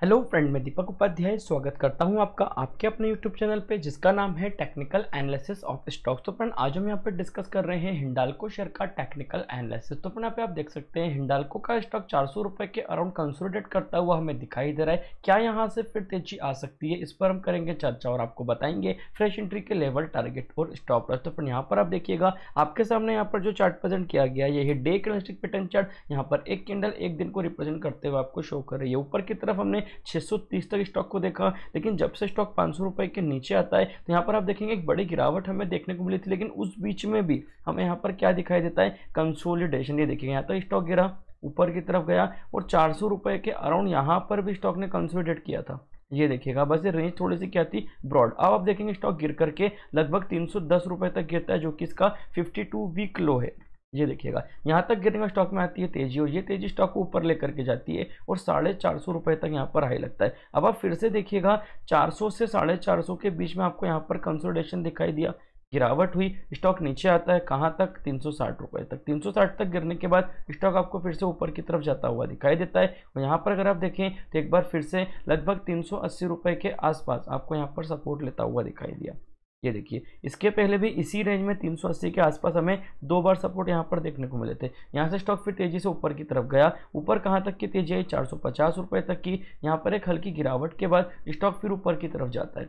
Hello friend, मैं दीपक उपाध्याय स्वागत करता हूँ आपका आपके अपने यूट्यूब चैनल पे, जिसका नाम है टेक्निकल एनालिसिस ऑफ़ स्टॉक्स तो फ्रेंड, आज हम यहाँ पे डिस्कस कर रहे हैं हिंडालको शेयर का टेक्निकल एनालिसिस तो फ्रेंड यहाँ पे आप देख सकते हैं, हिंडालको का स्टॉक चार सौ के अराउंड कंसोलिडेट करता हुआ हमें दिखाई दे रहा है। क्या यहाँ से फिर तेज़ी आ सकती है, इस पर हम करेंगे चर्चा और आपको बताएँगे। फ्रेश एंट्री के लेवल टारगेट और स्टॉप लॉस तो फ्रेंड, यहाँ पर आप देखिएगा, आपके सामने यहाँ पर जो चार्ट प्रेजेंट किया गया है ये डे कैंडलस्टिक पैटर्न चार्ट यहाँ पर एक कैंडल एक दिन को रिप्रेजेंट करते हुए आपको शो कर रही है। ऊपर की तरफ़ हमने छह तक स्टॉक को देखा। लेकिन जब से स्टॉक पाँच सौ के नीचे आता है तो यहाँ पर आप देखेंगे एक बड़ी गिरावट हमें देखने को मिली थी, लेकिन उस बीच में भी हमें यहाँ पर क्या दिखाई देता है? कंसोलिडेशन, ये देखिए, यहाँ तक स्टॉक गिरा, ऊपर की तरफ़ गया और चार सौ के अराउंड यहाँ पर भी स्टॉक ने कंसोलिडेट किया था। ये देखिएगा, बस ये रेंज थोड़ी सी क्या थी? ब्रॉड। अब आप देखेंगे स्टॉक गिर करके लगभग तीन सौ तक गिरता है, जो कि इसका 52 वीक लो है। ये देखिएगा। यहाँ तक गिरने का स्टॉक में आती है तेज़ी और ये तेज़ी स्टॉक को ऊपर लेकर के जाती है और साढ़े चार सौ रुपये तक यहाँ पर हाई लगता है। अब आप फिर से देखिएगा, चार सौ से साढ़े चार सौ के बीच में आपको यहाँ पर कंसोलिडेशन दिखाई दिया। गिरावट हुई, स्टॉक नीचे आता है, कहाँ तक? तीन सौ साठ रुपये तक। तीन सौ साठ तक गिरने के बाद स्टॉक आपको फिर से ऊपर की तरफ़ जाता हुआ दिखाई देता है। और यहाँ पर अगर आप देखें तो एक बार फिर से लगभग तीन सौ अस्सी रुपये के आसपास आपको यहाँ पर सपोर्ट लेता हुआ दिखाई दिया। ये देखिए, इसके पहले भी इसी रेंज में 380 के आसपास हमें दो बार सपोर्ट यहाँ पर देखने को मिले थे। यहाँ से स्टॉक फिर तेज़ी से ऊपर की तरफ़ गया। ऊपर कहाँ तक की तेज़ी आई? चार सौ तक की। यहाँ पर एक हल्की गिरावट के बाद स्टॉक फिर ऊपर की तरफ़ जाता है।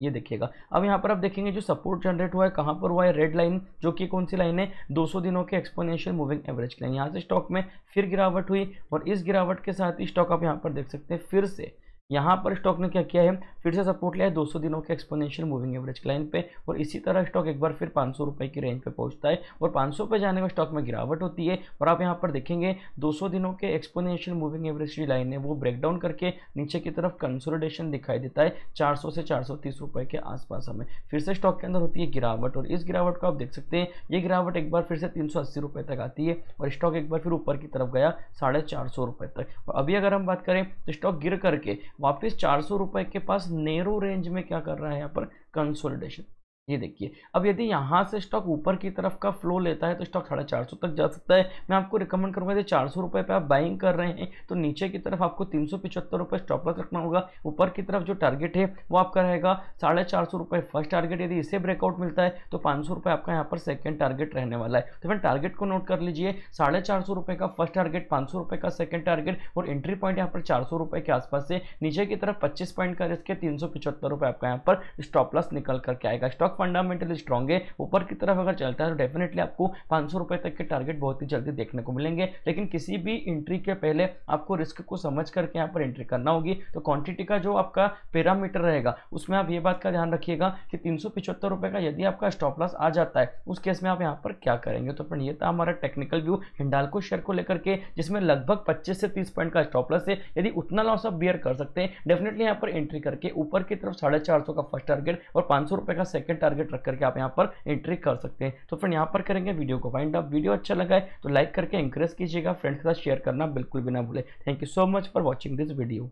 ये देखिएगा। अब यहाँ पर आप देखेंगे जो सपोर्ट जनरेट हुआ है, कहाँ पर हुआ है? रेड लाइन जो कि कौन सी लाइन है? 200 दिनों के एक्सपोनेंशियल मूविंग एवरेज की लाइन यहाँ से स्टॉक में फिर गिरावट हुई और इस गिरावट के साथ ही स्टॉक आप यहाँ पर देख सकते हैं फिर से। यहाँ पर स्टॉक ने क्या किया है? फिर से सपोर्ट लिया है 200 दिनों के एक्सपोनेंशियल मूविंग एवरेज लाइन पे और इसी तरह स्टॉक एक बार फिर पाँच सौ की रेंज पे पहुँचता है और 500 पे जाने में स्टॉक में गिरावट होती है और आप यहाँ पर देखेंगे 200 दिनों के एक्सपोनेंशियल मूविंग एवरेज की लाइन है वो ब्रेकडाउन करके नीचे की तरफ़ कंसोलिडेशन दिखाई देता है चार सौ से चार रुपए के आसपास हमें। फिर से स्टॉक के अंदर होती है गिरावट और इस गिरावट को आप देख सकते हैं, ये गिरावट एक बार फिर से तीन रुपए तक आती है और स्टॉक एक बार फिर ऊपर की तरफ़ गया साढ़े रुपए तक। और अभी अगर हम बात करें तो स्टॉक गिर करके वापस चार सौ रुपए के पास नेरो रेंज में क्या कर रहा है यहाँ पर कंसोलिडेशन ये देखिए, अब यदि यहाँ से स्टॉक ऊपर की तरफ़ का फ्लो लेता है तो स्टॉक साढ़े चार सौ तक जा सकता है। मैं आपको रिकमेंड करूँगा, यदि चार सौ रुपये पे आप बाइंग कर रहे हैं तो नीचे की तरफ़ आपको तीन सौ पिछहत्तर रुपये स्टॉप लॉस रखना होगा। ऊपर की तरफ़ जो टारगेट है, वो आपका रहेगा साढ़े चार सौ रुपये फ़र्स्ट टारगेट यदि इसे ब्रेकआउट मिलता है तो पाँच सौ रुपये आपका यहाँ पर सेकेंड टारगेट रहने वाला है। तो फिर टारगेट को नोट कर लीजिए, साढ़े चार सौ रुपये का फ़र्स्ट टारगेट पाँच सौ रुपये का सेकेंड टारगेट और एंट्री पॉइंट यहाँ पर चार सौ रुपये के आसपास से। नीचे की तरफ़ पच्चीस पॉइंट का रिस्क है, तीन सौ पिछहत्तर रुपये आपका यहाँ पर स्टॉप लॉस निकल करके आएगा। स्टॉक फंडामेंटली स्ट्रॉन्ग है। ऊपर की तरफ़ अगर चलता है तो डेफिनेटली आपको पाँच सौ तक के टारगेट बहुत ही जल्दी देखने को मिलेंगे। लेकिन किसी भी एंट्री के पहले आपको रिस्क को समझ करके यहाँ पर एंट्री करना होगी। तो क्वांटिटी का जो आपका पैरामीटर रहेगा, उसमें आप ये बात का ध्यान रखिएगा कि तीन सौ का यदि आपका स्टॉप लॉस आ जाता है, उस केस में आप यहाँ पर क्या करेंगे? तो फ्रेंड ये था हमारा टेक्निकल व्यू हिंडालको शेयर को लेकर के, जिसमें लगभग 25 से 30 पॉइंट का स्टॉप लॉस है। यदि उतना लॉस आप बियर कर सकते हैं डेफिनेटली यहाँ पर एंट्री करके ऊपर की तरफ़ साढ़े का फ़र्स्ट टारगेट और पाँच रुपए का सेकंड टारगेट रख करके आप यहाँ पर एंट्री कर सकते हैं। तो फ्रेंड यहाँ पर करेंगे वीडियो को फाइंड अप वीडियो अच्छा लगा है तो लाइक करके इंकरेज कीजिएगा। फ्रेंड्स के साथ शेयर करना बिल्कुल भी ना भूले। Thank you so much for watching this video